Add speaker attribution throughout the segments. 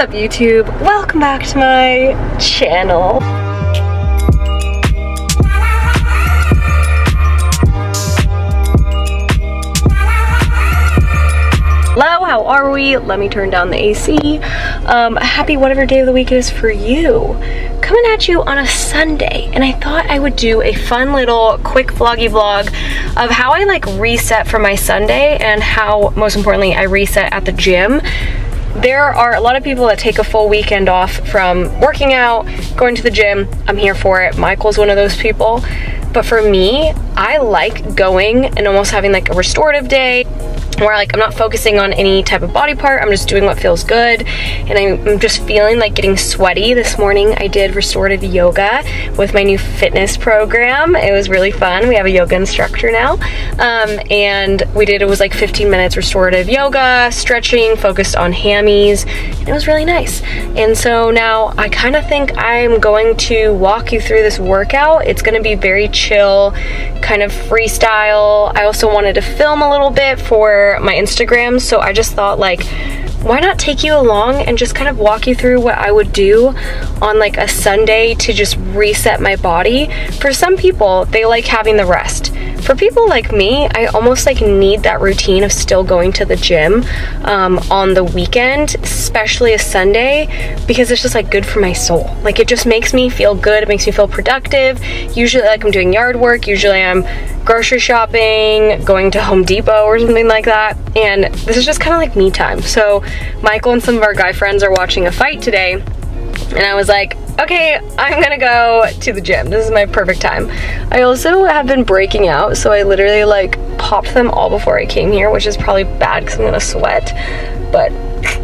Speaker 1: up YouTube? Welcome back to my channel. Hello, how are we? Let me turn down the AC. Um, happy whatever day of the week it is for you. Coming at you on a Sunday, and I thought I would do a fun little quick vloggy vlog of how I like reset for my Sunday and how, most importantly, I reset at the gym there are a lot of people that take a full weekend off from working out, going to the gym. I'm here for it. Michael's one of those people. But for me, I like going and almost having like a restorative day where like I'm not focusing on any type of body part. I'm just doing what feels good. And I'm just feeling like getting sweaty. This morning I did restorative yoga with my new fitness program. It was really fun. We have a yoga instructor now. Um, and we did, it was like 15 minutes restorative yoga, stretching, focused on hammies. And it was really nice. And so now I kind of think I'm going to walk you through this workout. It's gonna be very chill, kind of freestyle. I also wanted to film a little bit for my Instagram, so I just thought like, why not take you along and just kind of walk you through what I would do on like a Sunday to just reset my body. For some people, they like having the rest. For people like me, I almost like need that routine of still going to the gym um, on the weekend, especially a Sunday, because it's just like good for my soul. Like it just makes me feel good. It makes me feel productive. Usually like I'm doing yard work. Usually I'm grocery shopping, going to Home Depot or something like that. And this is just kind of like me time. So Michael and some of our guy friends are watching a fight today. And I was like, okay, I'm gonna go to the gym. This is my perfect time. I also have been breaking out, so I literally like popped them all before I came here, which is probably bad because I'm gonna sweat. But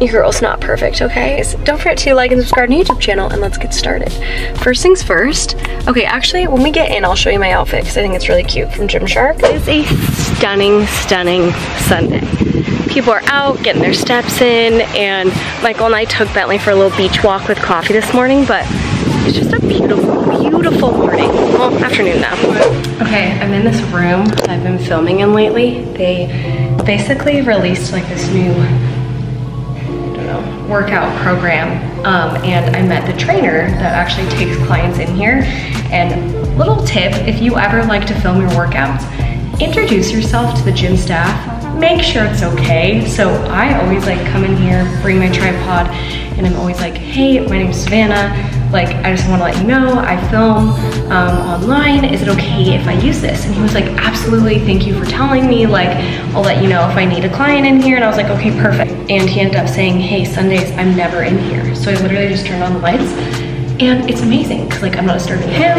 Speaker 1: your girl's not perfect, okay? So don't forget to like and subscribe to my YouTube channel and let's get started. First things first, okay, actually, when we get in, I'll show you my outfit because I think it's really cute from Gymshark. It is a stunning, stunning Sunday. People are out getting their steps in and Michael and I took Bentley for a little beach walk with coffee this morning, but it's just a beautiful, beautiful morning. Well, afternoon now. Okay, I'm in this room I've been filming in lately. They basically released like this new workout program um, and I met the trainer that actually takes clients in here. And little tip, if you ever like to film your workouts, introduce yourself to the gym staff. Make sure it's okay. So I always like come in here, bring my tripod, and I'm always like, hey, my name's Savannah like, I just wanna let you know, I film um, online. Is it okay if I use this? And he was like, absolutely, thank you for telling me. Like, I'll let you know if I need a client in here. And I was like, okay, perfect. And he ended up saying, hey, Sundays, I'm never in here. So I literally just turned on the lights and it's amazing because like I'm not disturbing him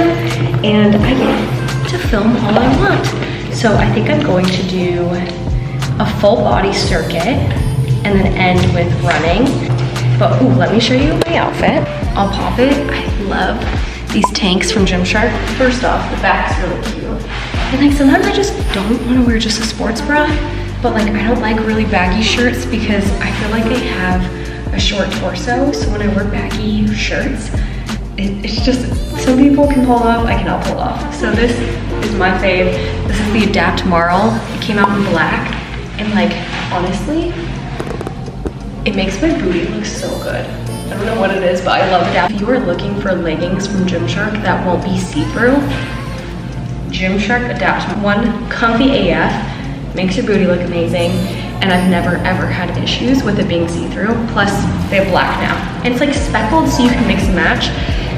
Speaker 1: and I get to film all I want. So I think I'm going to do a full body circuit and then end with running. But ooh, let me show you my outfit. I'll pop it. I love these tanks from Gymshark. First off, the back's really cute. And like sometimes I just don't want to wear just a sports bra, but like I don't like really baggy shirts because I feel like I have a short torso. So when I wear baggy shirts, it, it's just, some people can pull off, I cannot pull off. So this is my fave. This is the Adapt Marl. It came out in black and like, honestly, it makes my booty look so good. I don't know what it is, but I love it. If you are looking for leggings from Gymshark that won't be see-through, Gymshark Adapt. One, comfy AF, makes your booty look amazing, and I've never ever had issues with it being see-through. Plus, they have black now. And it's like speckled so you can mix and match.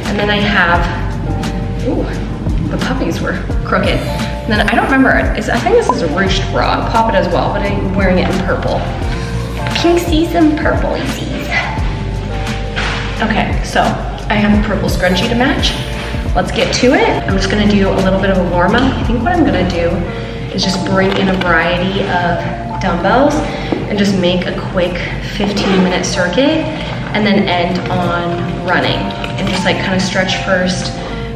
Speaker 1: And then I have, ooh, the puppies were crooked. And then I don't remember, I think this is a ruched bra. I'll pop it as well, but I'm wearing it in purple. You see some purple Okay, so I have a purple scrunchie to match. Let's get to it. I'm just gonna do a little bit of a warm up. I think what I'm gonna do is just bring in a variety of dumbbells and just make a quick 15 minute circuit and then end on running and just like kind of stretch first.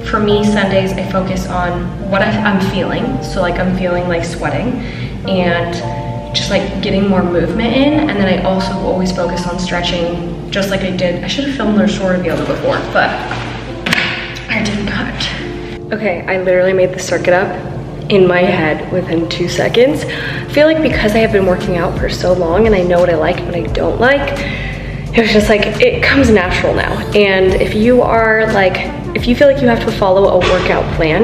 Speaker 1: For me, Sundays, I focus on what I'm feeling. So like I'm feeling like sweating and just like getting more movement in. And then I also always focus on stretching just like I did. I should have filmed short yoga before, but I did not. Okay, I literally made the circuit up in my head within two seconds. I feel like because I have been working out for so long and I know what I like and what I don't like, it was just like, it comes natural now. And if you are like, if you feel like you have to follow a workout plan,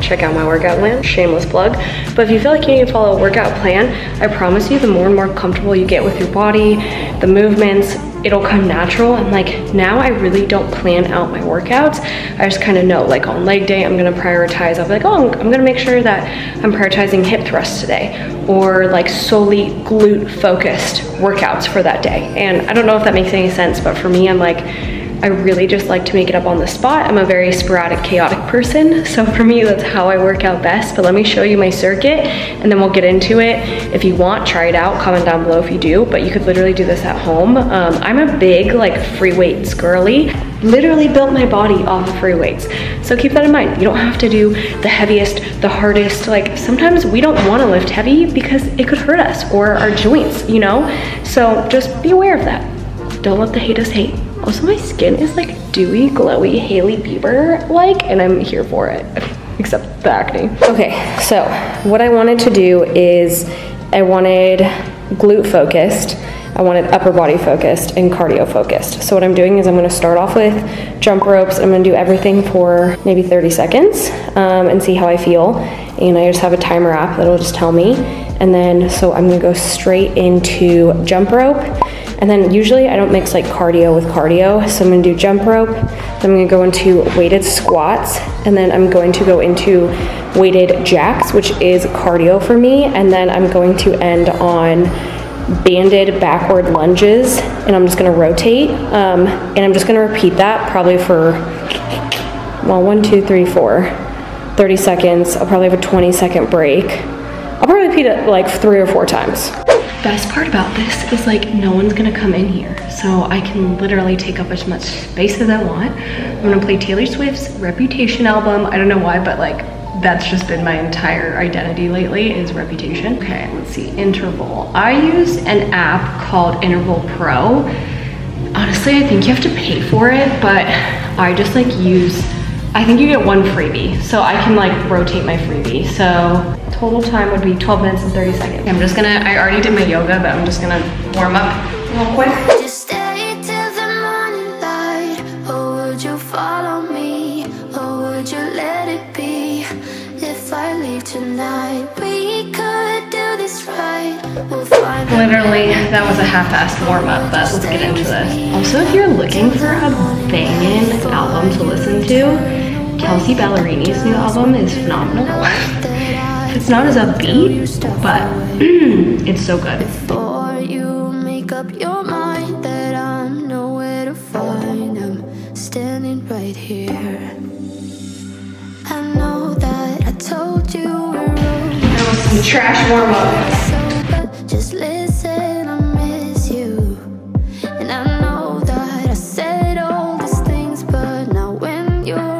Speaker 1: check out my workout plan, shameless plug. But if you feel like you need to follow a workout plan, I promise you the more and more comfortable you get with your body, the movements, it'll come natural. And like now I really don't plan out my workouts. I just kind of know like on leg day, I'm gonna prioritize. I'll be like, oh, I'm gonna make sure that I'm prioritizing hip thrusts today or like solely glute focused workouts for that day. And I don't know if that makes any sense, but for me, I'm like, I really just like to make it up on the spot. I'm a very sporadic, chaotic person. So for me, that's how I work out best. But let me show you my circuit and then we'll get into it. If you want, try it out. Comment down below if you do, but you could literally do this at home. Um, I'm a big like free weights girly. Literally built my body off of free weights. So keep that in mind. You don't have to do the heaviest, the hardest. Like sometimes we don't want to lift heavy because it could hurt us or our joints, you know? So just be aware of that. Don't let the haters hate. Also, my skin is like dewy, glowy, Hailey Bieber-like, and I'm here for it, except the acne. Okay, so what I wanted to do is I wanted glute focused, I wanted upper body focused and cardio focused. So what I'm doing is I'm gonna start off with jump ropes. I'm gonna do everything for maybe 30 seconds um, and see how I feel. And I just have a timer app that'll just tell me. And then, so I'm gonna go straight into jump rope and then usually I don't mix like cardio with cardio. So I'm gonna do jump rope, then I'm gonna go into weighted squats, and then I'm going to go into weighted jacks, which is cardio for me. And then I'm going to end on banded backward lunges, and I'm just gonna rotate. Um, and I'm just gonna repeat that probably for, well, one, two, three, four, 30 seconds. I'll probably have a 20 second break. I'll probably repeat it like three or four times best part about this is like no one's gonna come in here. So I can literally take up as much space as I want. I'm gonna play Taylor Swift's Reputation album. I don't know why, but like that's just been my entire identity lately is Reputation. Okay, let's see, Interval. I use an app called Interval Pro. Honestly, I think you have to pay for it, but I just like use, I think you get one freebie. So I can like rotate my freebie. So total time would be 12 minutes and 30 seconds. I'm just gonna, I already did my yoga, but I'm just gonna warm up real quick. Just stay till the morning light, or would you follow me, or would you let it be? If I leave tonight, we could do this right. We'll Literally, that was a half-assed warm-up, but let's get into this. Also, if you're looking for a banging album to listen to, Kelsea Ballerini's new album is phenomenal. It's not as upbeat, but it's so good. Before you make up your mind that I'm nowhere to find, I'm standing right here. I know that I told you we're That was some trash warm up. Just listen, I miss you. And I know that I said all these things, but now when you're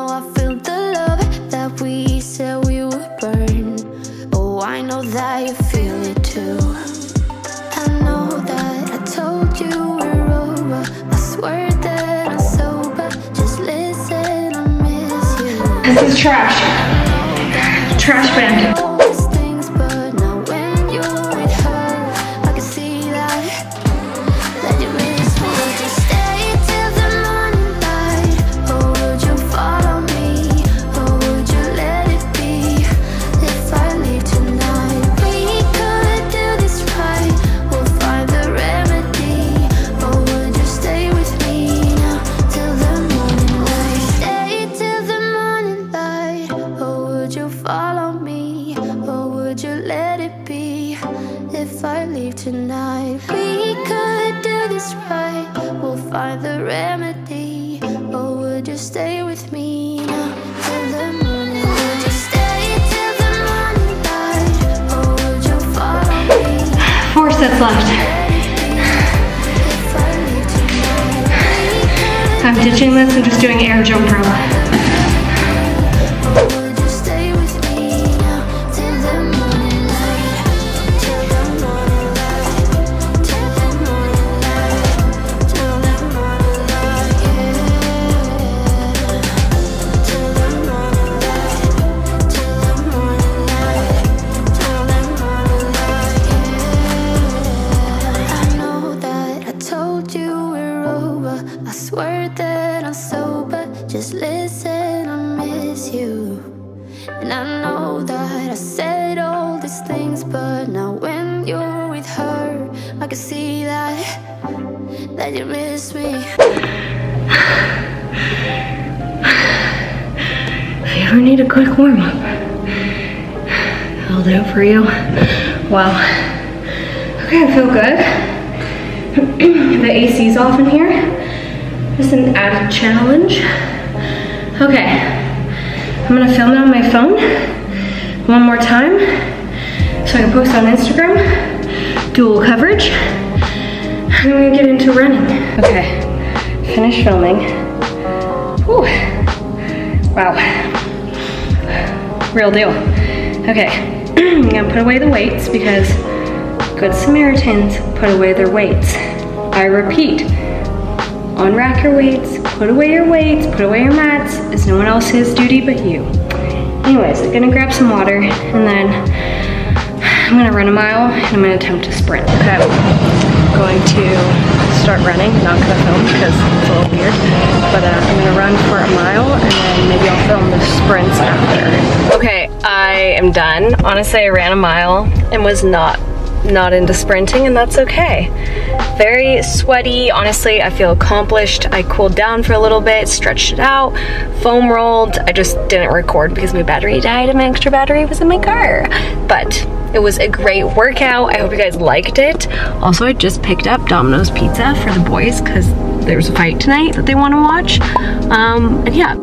Speaker 1: This is trash. Trash band. Sets left. I'm ditching this and just doing air jump rope.
Speaker 2: That you miss me.
Speaker 1: If you ever need a quick warm up, I'll do it for you. Wow. Okay, I feel good. the AC's off in here. Just an added challenge. Okay, I'm gonna film it on my phone one more time so I can post on Instagram. Dual coverage. I'm gonna get into running. Okay, finish filming. Whew. Wow. Real deal. Okay, I'm gonna put away the weights because good Samaritans put away their weights. I repeat, unrack your weights, put away your weights, put away your mats. It's no one else's duty but you. Anyways, I'm gonna grab some water and then I'm gonna run a mile and I'm gonna attempt to sprint. Okay, I'm going to start running, not gonna film because it's a little weird, but uh, I'm gonna run for a mile and then maybe I'll film the sprints after. Okay, I am done. Honestly, I ran a mile and was not not into sprinting and that's okay. Very sweaty, honestly, I feel accomplished. I cooled down for a little bit, stretched it out, foam rolled. I just didn't record because my battery died and my extra battery was in my car. But it was a great workout. I hope you guys liked it. Also, I just picked up Domino's Pizza for the boys because there's a fight tonight that they want to watch. Um, and yeah,